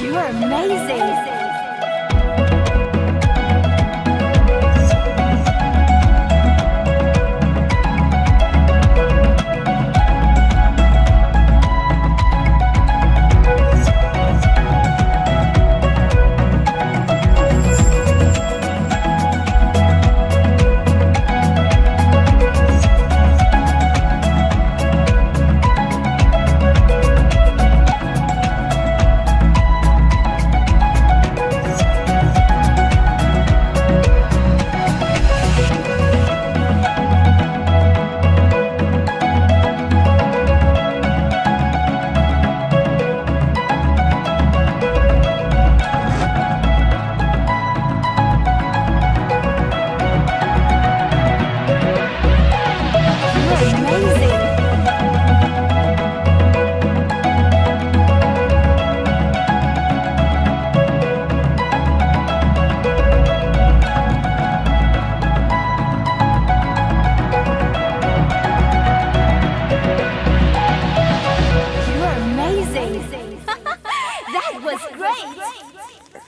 You're amazing. That's great.